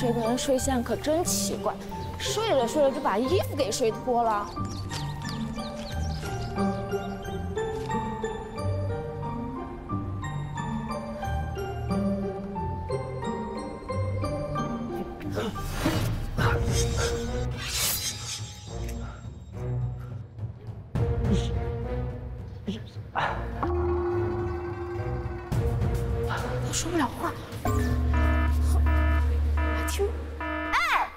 这个人睡相可真奇怪，睡着睡着就把衣服给睡脱了。说不了话，还听，哎，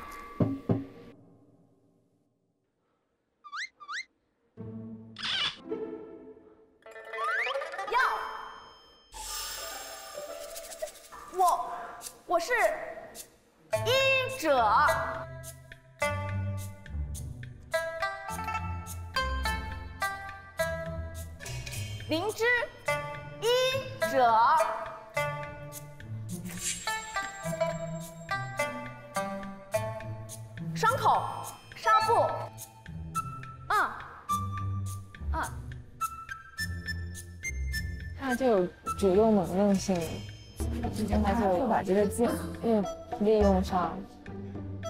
要，我我是医者，灵芝医者。伤口纱布，嗯嗯，他就有主动能动性，他就会把这个劲嗯利用上，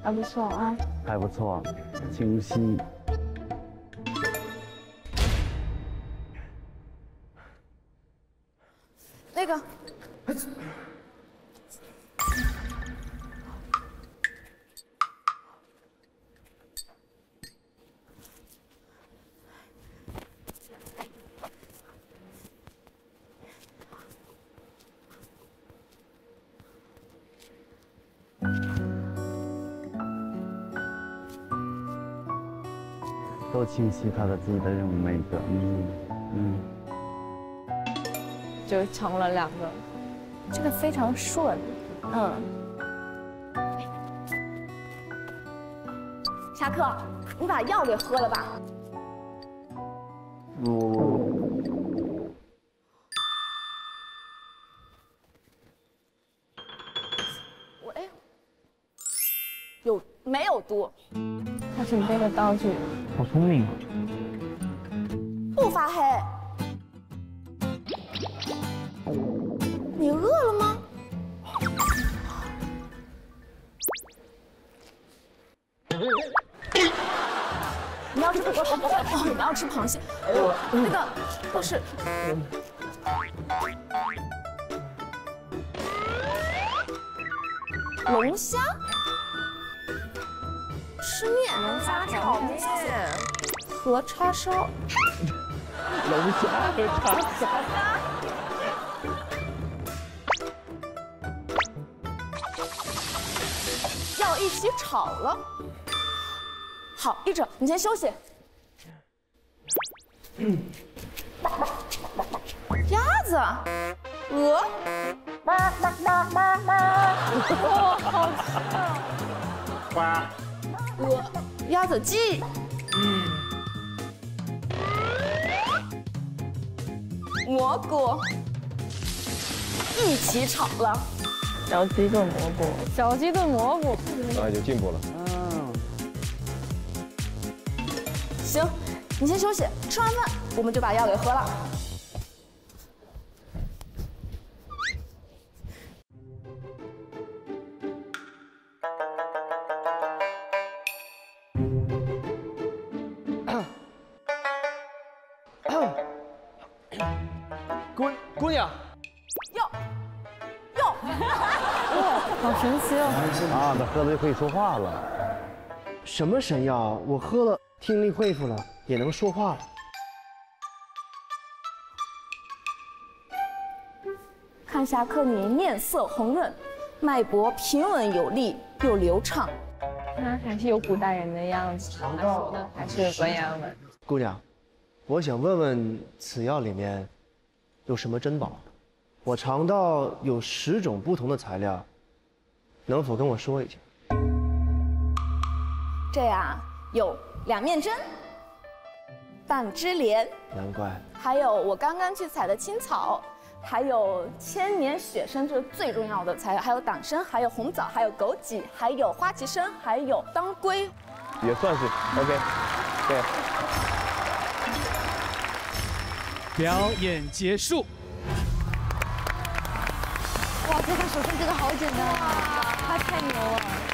还不错啊。还不错，清晰。那个，都清晰他的自己的任务每个，嗯嗯。就成了两个。这个非常顺，嗯。侠客，你把药给喝了吧。我我哎，有没有毒？他准备的道具，好聪明啊！不发黑。你饿了吗？你要吃哦，你要吃螃蟹。那个不是。龙虾，吃面，龙虾炒面和叉烧。龙虾和叉烧。要一起炒了。好，一者，你先休息。鸭子，鹅，哇，好吃啊！鹅，鸭子，鸡，嗯蘑菇，一起炒了。小鸡炖蘑菇，小鸡炖蘑菇，啊，有进步了。嗯行，你先休息，吃完饭我们就把药给喝了。姑姑娘，药，药，好神奇哦！啊，他喝了就可以说话了。什么神药？我喝了，听力恢复了，也能说话了。看侠客你面色红润，脉搏平稳有力又流畅。他还是有古代人的样子，他说的还是文言文。姑娘，我想问问此药里面有什么珍宝？我尝到有十种不同的材料，能否跟我说一下？这呀，有两面针、半枝莲，难怪。还有我刚刚去采的青草，还有千年雪参，这是最重要的材料，还有党参，还有红枣，还有枸杞，还有花旗参，还有当归。也算是 OK。对，表演结束。哇，这个手势真的好简单啊！他太牛了